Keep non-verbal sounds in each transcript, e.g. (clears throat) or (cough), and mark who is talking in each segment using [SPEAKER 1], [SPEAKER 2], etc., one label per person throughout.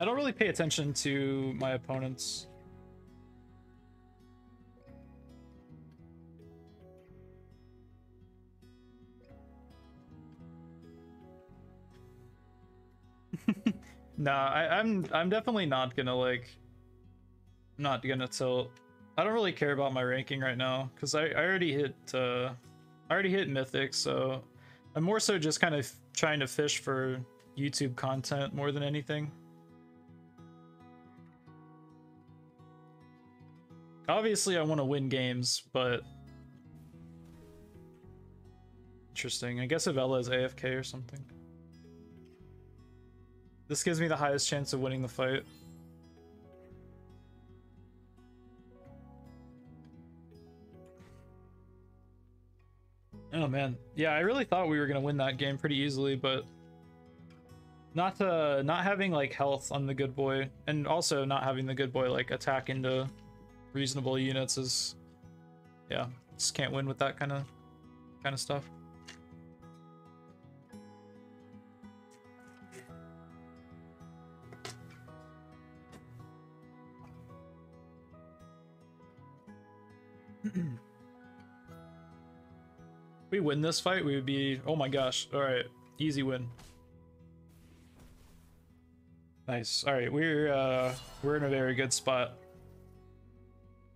[SPEAKER 1] I don't really pay attention to my opponents. (laughs) nah, I, I'm I'm definitely not gonna like not gonna tilt. I don't really care about my ranking right now because I, I already hit uh I already hit mythic, so I'm more so just kind of trying to fish for YouTube content more than anything. Obviously, I want to win games, but interesting. I guess Avella is AFK or something. This gives me the highest chance of winning the fight. Oh man, yeah, I really thought we were gonna win that game pretty easily, but not uh not having like health on the good boy, and also not having the good boy like attack into reasonable units is, yeah, just can't win with that kind of kind of stuff. (clears throat) we win this fight, we would be, oh my gosh, all right, easy win. Nice. All right, we're uh, we're in a very good spot.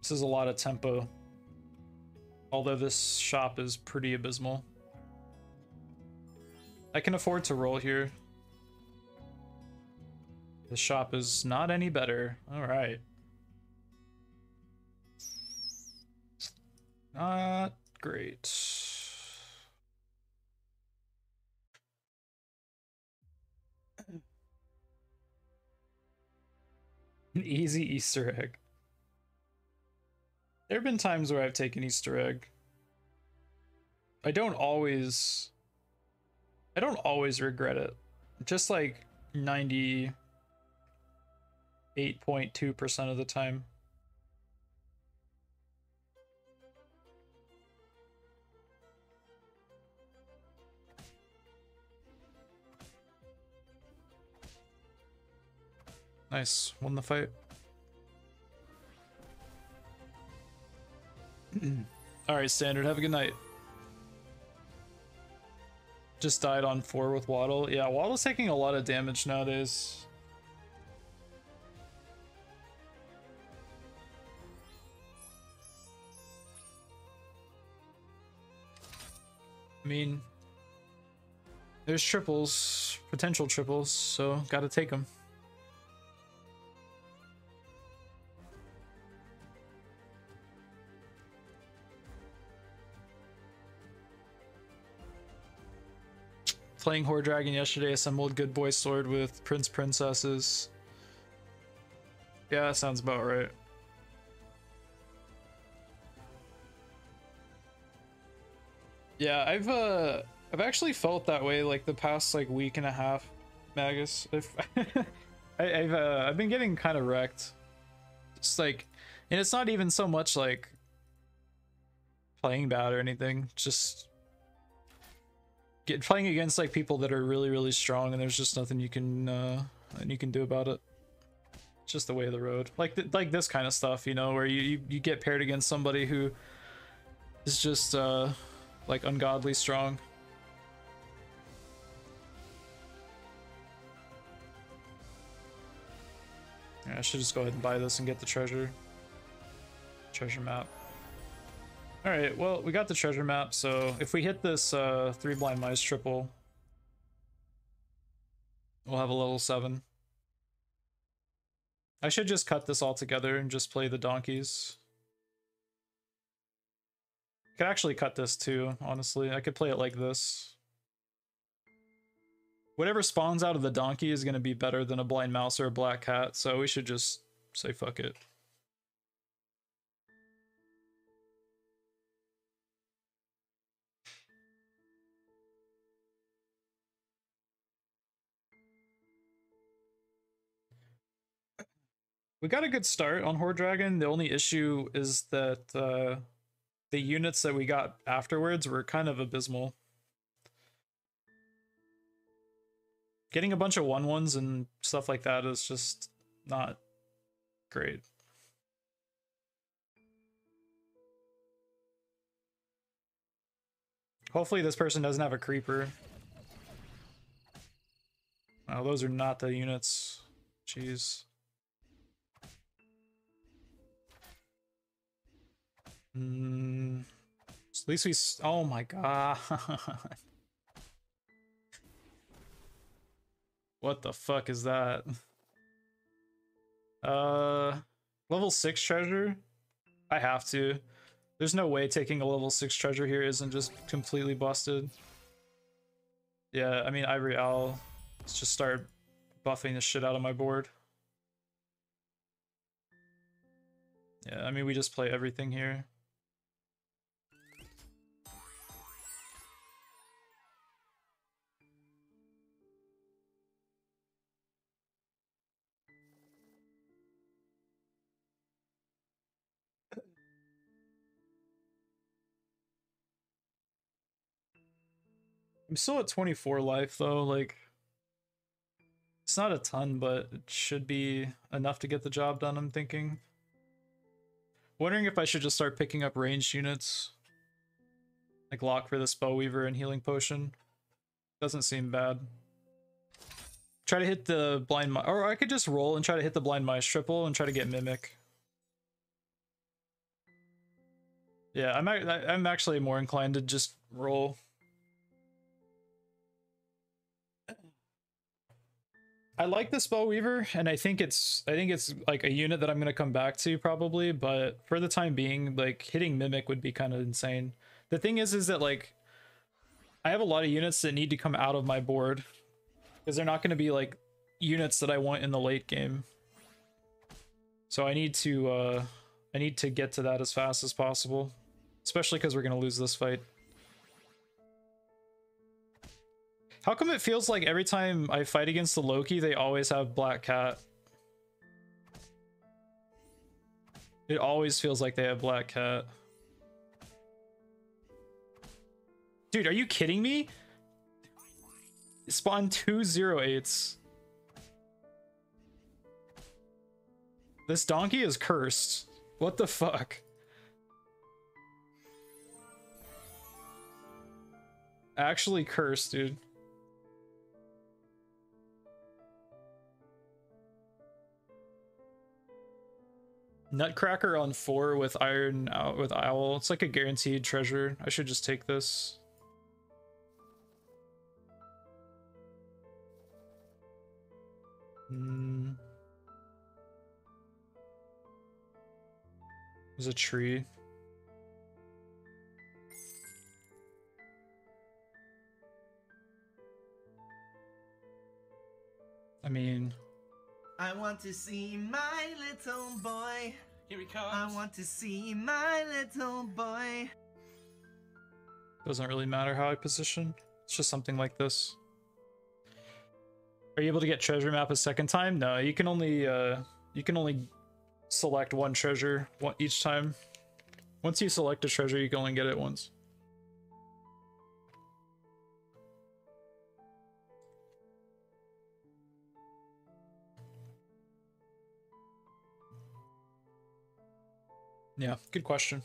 [SPEAKER 1] This is a lot of tempo. Although this shop is pretty abysmal. I can afford to roll here. The shop is not any better. All right. Not great. An easy Easter egg. There have been times where I've taken Easter egg. I don't always I don't always regret it. Just like 98.2% of the time. Nice, won the fight. Alright, standard, have a good night. Just died on four with Waddle. Yeah, Waddle's taking a lot of damage nowadays. I mean, there's triples, potential triples, so gotta take them. Playing Hoard Dragon yesterday, assembled Good Boy Sword with Prince Princesses. Yeah, that sounds about right. Yeah, I've uh I've actually felt that way like the past like week and a half, Magus. (laughs) I've I, have uh, I've been getting kind of wrecked. It's like, and it's not even so much like playing bad or anything. Just get playing against like people that are really really strong and there's just nothing you can uh and you can do about it. Just the way of the road. Like th like this kind of stuff you know where you, you you get paired against somebody who is just uh like ungodly strong. Yeah, I should just go ahead and buy this and get the treasure. Treasure map Alright, well, we got the treasure map, so if we hit this uh, three blind mice triple, we'll have a level 7. I should just cut this all together and just play the donkeys. Could actually cut this too, honestly. I could play it like this. Whatever spawns out of the donkey is going to be better than a blind mouse or a black cat, so we should just say fuck it. We got a good start on Hoard Dragon. The only issue is that uh, the units that we got afterwards were kind of abysmal. getting a bunch of one ones and stuff like that is just not great. Hopefully this person doesn't have a creeper. Oh, those are not the units. Jeez. Mm, at least we. Oh my god. (laughs) what the fuck is that? Uh, level six treasure. I have to. There's no way taking a level six treasure here isn't just completely busted. Yeah, I mean Ivory Owl. Let's just start buffing the shit out of my board. Yeah, I mean we just play everything here. I'm still at 24 life though, like it's not a ton, but it should be enough to get the job done, I'm thinking. Wondering if I should just start picking up ranged units. Like lock for the Spell Weaver and Healing Potion. Doesn't seem bad. Try to hit the Blind or I could just roll and try to hit the Blind Mice triple and try to get Mimic. Yeah, I'm, I'm actually more inclined to just roll. I like the Spell Weaver, and I think it's I think it's like a unit that I'm gonna come back to probably, but for the time being, like hitting Mimic would be kind of insane. The thing is, is that like I have a lot of units that need to come out of my board because they're not gonna be like units that I want in the late game. So I need to uh I need to get to that as fast as possible, especially because we're gonna lose this fight. How come it feels like every time I fight against the Loki, they always have Black Cat? It always feels like they have Black Cat. Dude, are you kidding me? Spawn two zero eights. This donkey is cursed. What the fuck? Actually cursed, dude. Nutcracker on four with Iron out with Owl. It's like a guaranteed treasure. I should just take this. Hmm. There's a tree. I mean,
[SPEAKER 2] I want to see my little boy.
[SPEAKER 3] Here he comes.
[SPEAKER 2] I want to see my little boy.
[SPEAKER 1] Doesn't really matter how I position. It's just something like this. Are you able to get treasure map a second time? No, you can only uh you can only select one treasure each time. Once you select a treasure, you can only get it once. Yeah, good question.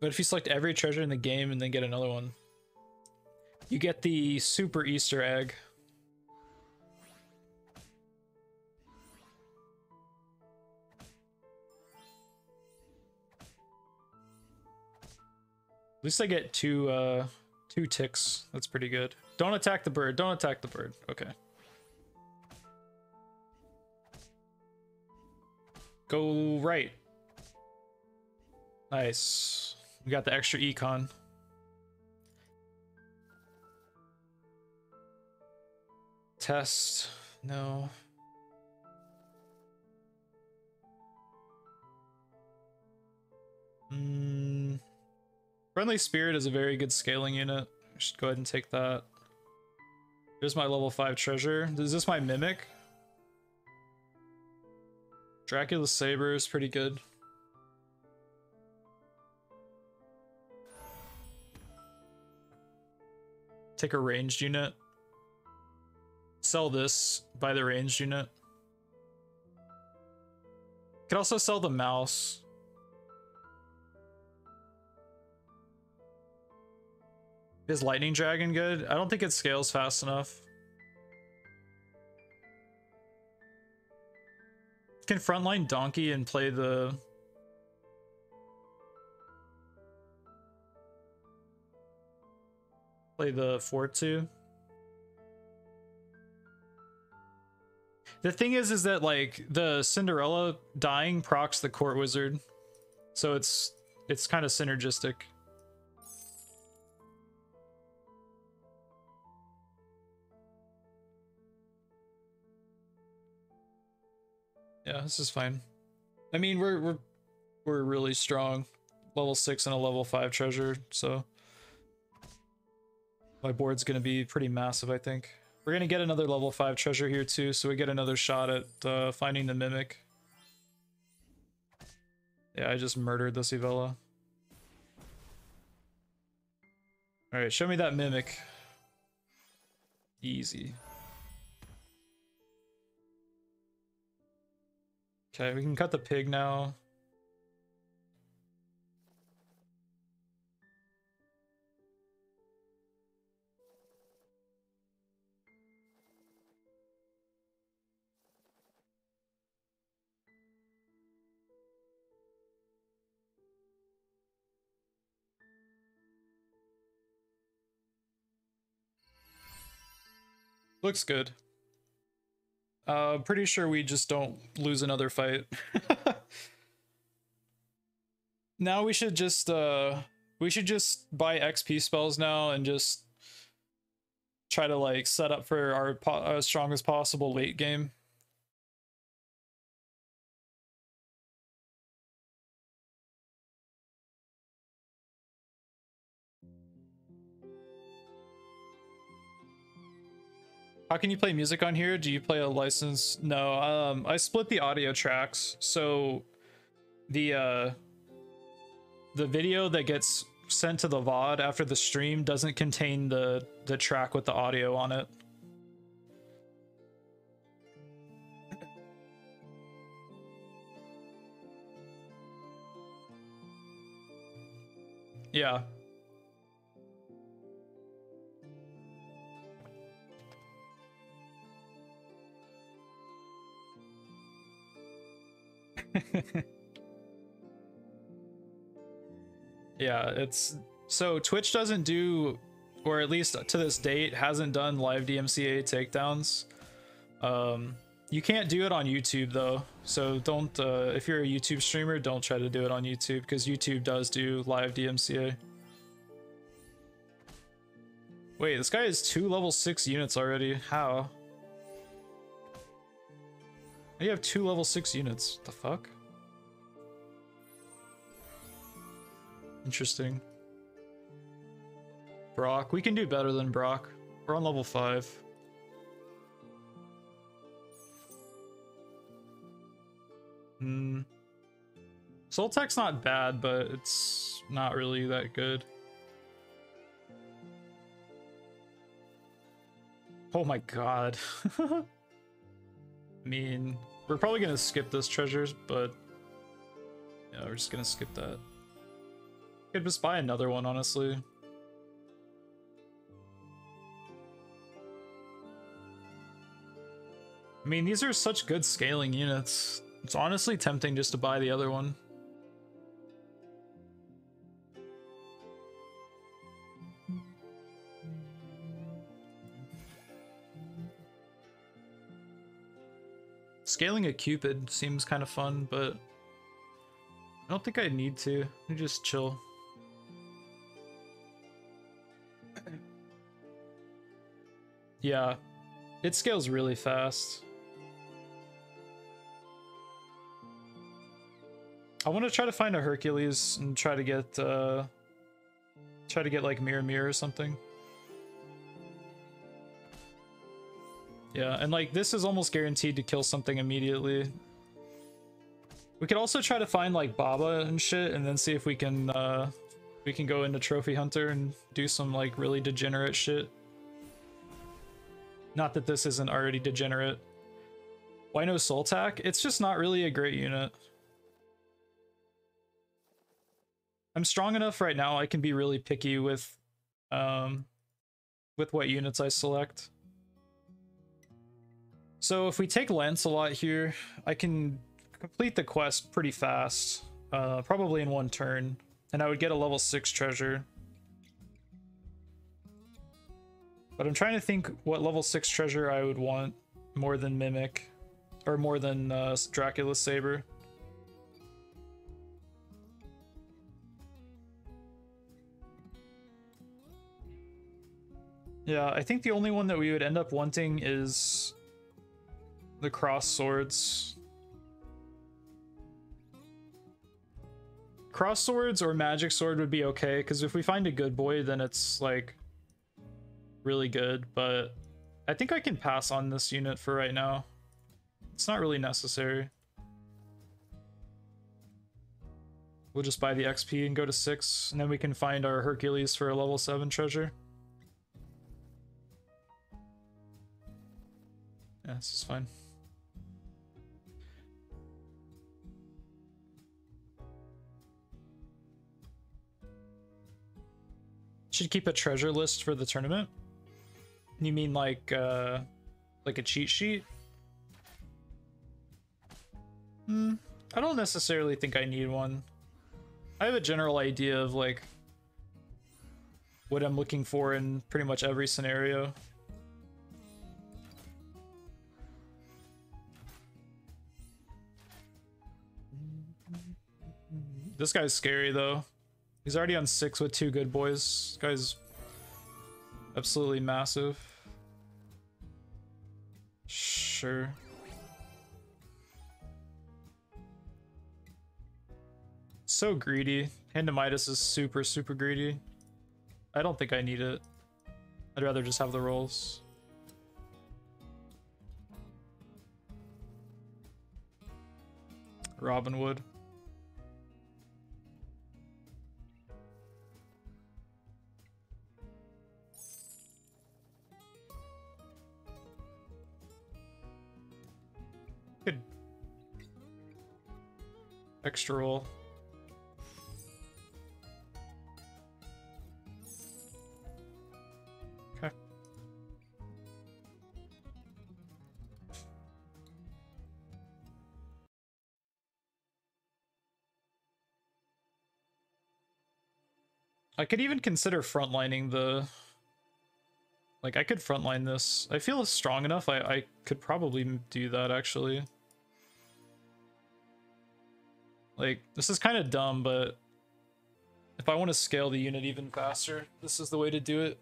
[SPEAKER 1] But if you select every treasure in the game and then get another one, you get the super Easter egg. At least I get two uh two ticks. That's pretty good. Don't attack the bird. Don't attack the bird. Okay. Go right. Nice. We got the extra econ. Test. No. Mm. Friendly Spirit is a very good scaling unit. I should go ahead and take that. Here's my level 5 treasure. Is this my Mimic? Dracula Saber is pretty good. Take a ranged unit. Sell this, buy the ranged unit. Could also sell the mouse. Is Lightning Dragon good? I don't think it scales fast enough. Can frontline Donkey and play the... Play the fort too. The thing is, is that like the Cinderella dying procs the court wizard. So it's, it's kind of synergistic. Yeah, this is fine. I mean, we're we're we're really strong. Level 6 and a level 5 treasure, so my board's going to be pretty massive, I think. We're going to get another level 5 treasure here too, so we get another shot at uh, finding the Mimic. Yeah, I just murdered this Evella. Alright, show me that Mimic. Easy. Okay, we can cut the pig now. Looks good. Uh, pretty sure we just don't lose another fight. (laughs) now we should just, uh, we should just buy XP spells now and just try to like set up for our po strong as possible late game. How can you play music on here? Do you play a license? No, um, I split the audio tracks. So the, uh, the video that gets sent to the VOD after the stream doesn't contain the, the track with the audio on it. Yeah, (laughs) yeah, it's so Twitch doesn't do, or at least to this date, hasn't done live DMCA takedowns. Um, you can't do it on YouTube though, so don't. Uh, if you're a YouTube streamer, don't try to do it on YouTube because YouTube does do live DMCA. Wait, this guy has two level six units already. How? You have two level six units. The fuck? Interesting. Brock. We can do better than Brock. We're on level 5. Hmm. Soltak's not bad, but it's not really that good. Oh my god. (laughs) I mean, we're probably gonna skip this treasures, but yeah, we're just gonna skip that. Could just buy another one, honestly. I mean, these are such good scaling units. It's honestly tempting just to buy the other one. Scaling a Cupid seems kind of fun, but I don't think I need to. I just chill. (clears throat) Yeah, it scales really fast. I want to try to find a Hercules and try to get, uh, try to get like Mirror Mirror or something. Yeah, and like this is almost guaranteed to kill something immediately. We could also try to find like Baba and shit and then see if we can, uh, we can go into Trophy Hunter and do some like really degenerate shit. Not that this isn't already degenerate. Why no Soltak? It's just not really a great unit. I'm strong enough right now I can be really picky with um with what units I select. So if we take Lancelot here, I can complete the quest pretty fast, uh, probably in one turn, and I would get a level 6 treasure. But I'm trying to think what level 6 treasure I would want more than Mimic, or more than uh, Dracula's Saber. Yeah, I think the only one that we would end up wanting is the cross swords. Cross swords or magic sword would be okay, because if we find a good boy, then it's like really good, but I think I can pass on this unit for right now. It's not really necessary. We'll just buy the XP and go to 6, and then we can find our Hercules for a level 7 treasure. Yeah, this is fine. Should keep a treasure list for the tournament? You mean like uh like a cheat sheet? Hmm, I don't necessarily think I need one. I have a general idea of like what I'm looking for in pretty much every scenario. This guy's scary though. He's already on six with two good boys. This guy's absolutely massive. Sure. So greedy. Hand-to-Midas is super, super greedy. I don't think I need it. I'd rather just have the rolls. Robin Wood. Extra roll. Okay. I could even consider frontlining the like, I could frontline this. I feel strong enough, I, I could probably do that, actually. Like, this is kind of dumb, but if I want to scale the unit even faster, this is the way to do it.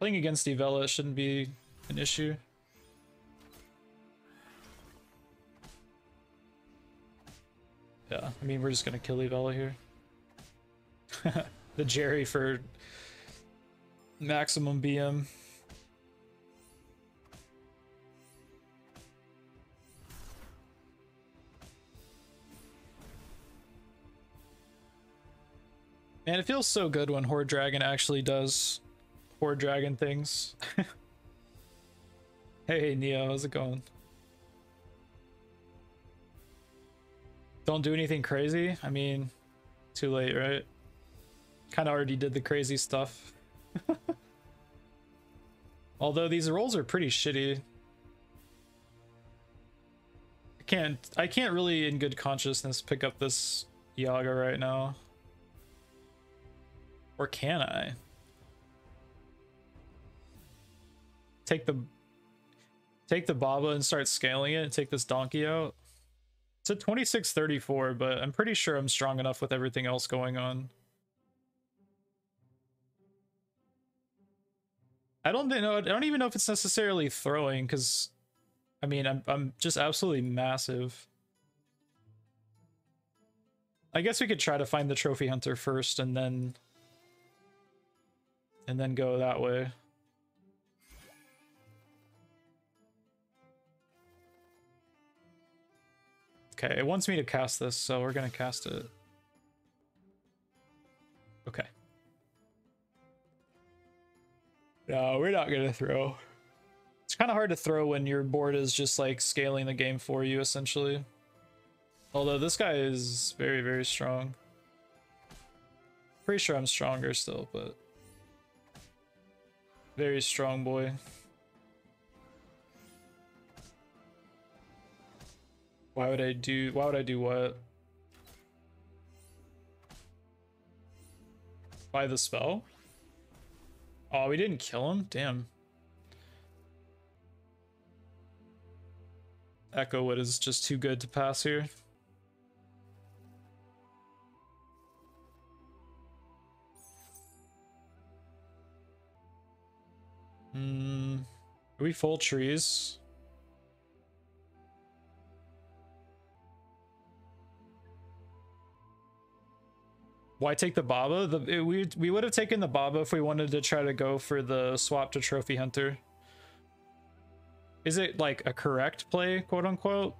[SPEAKER 1] Playing against Evella shouldn't be an issue. Yeah, I mean, we're just gonna kill Evella here. (laughs) the Jerry for maximum BM. Man, it feels so good when Hoard Dragon actually does Hoard Dragon things. (laughs) hey, Neo, how's it going? Don't do anything crazy? I mean, too late, right? Kind of already did the crazy stuff. (laughs) Although these rolls are pretty shitty. I can't I can't really in good consciousness pick up this Yaga right now. Or can I? Take the take the Baba and start scaling it and take this donkey out. It's at 2634, but I'm pretty sure I'm strong enough with everything else going on. I don't know. I don't even know if it's necessarily throwing because, I mean, I'm I'm just absolutely massive. I guess we could try to find the trophy hunter first, and then and then go that way. Okay, it wants me to cast this, so we're gonna cast it. Okay. No, we're not gonna throw. It's kind of hard to throw when your board is just like scaling the game for you, essentially. Although this guy is very, very strong. Pretty sure I'm stronger still, but very strong boy. Why would I do why would I do what? By the spell? Oh, we didn't kill him? Damn. Echo Wood is just too good to pass here. Are we full trees? Why take the Baba? The, it, we we would have taken the Baba if we wanted to try to go for the swap to Trophy Hunter. Is it like a correct play, quote unquote?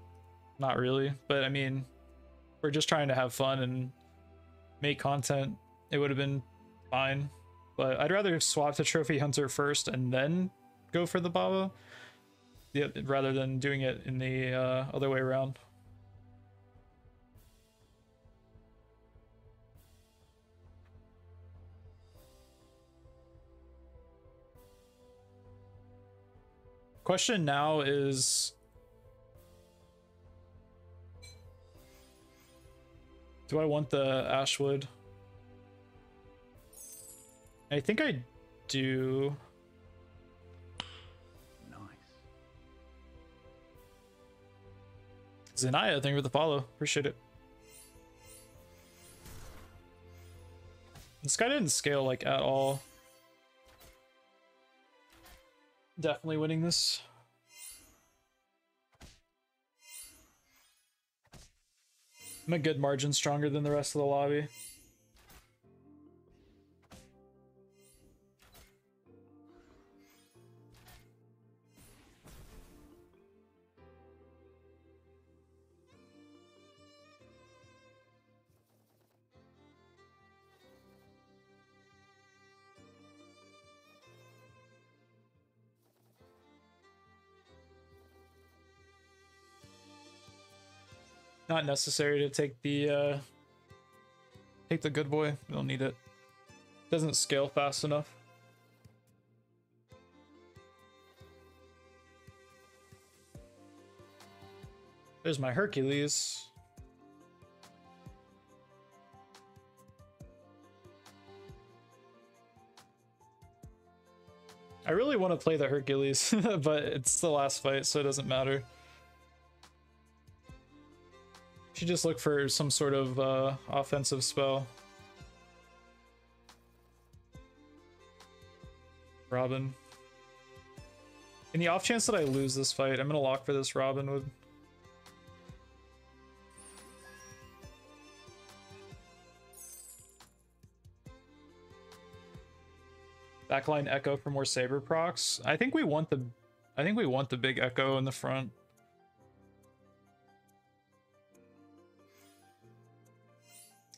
[SPEAKER 1] Not really, but I mean, we're just trying to have fun and make content. It would have been fine. But I'd rather swap to Trophy Hunter first and then go for the Baba, yeah, rather than doing it in the uh, other way around. Question now is Do I want the Ashwood? I think I do. Zanaya, thank you for the follow. Appreciate it. This guy didn't scale like at all. Definitely winning this. I'm a good margin stronger than the rest of the lobby. Not necessary to take the uh take the good boy. We don't need it. Doesn't scale fast enough. There's my Hercules. I really want to play the Hercules, (laughs) but it's the last fight, so it doesn't matter. Should just look for some sort of uh, offensive spell. Robin. In the off chance that I lose this fight, I'm gonna lock for this Robin Wood. Backline Echo for more Saber procs. I think we want the I think we want the big Echo in the front.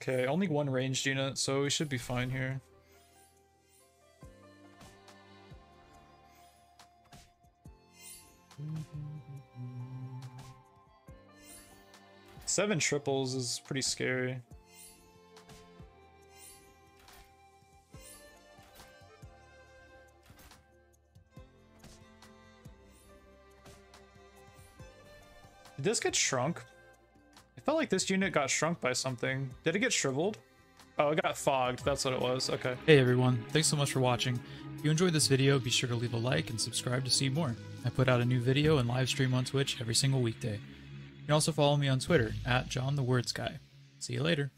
[SPEAKER 1] Okay, only one ranged unit, so we should be fine here. Seven triples is pretty scary. Did this get shrunk? Felt like this unit got shrunk by something. Did it get shriveled? Oh, it got fogged. That's what it was. Okay.
[SPEAKER 4] Hey everyone, thanks so much for watching. If you enjoyed this video, be sure to leave a like and subscribe to see more. I put out a new video and live stream on Twitch every single weekday. You can also follow me on Twitter, at John the Words Guy. See you later.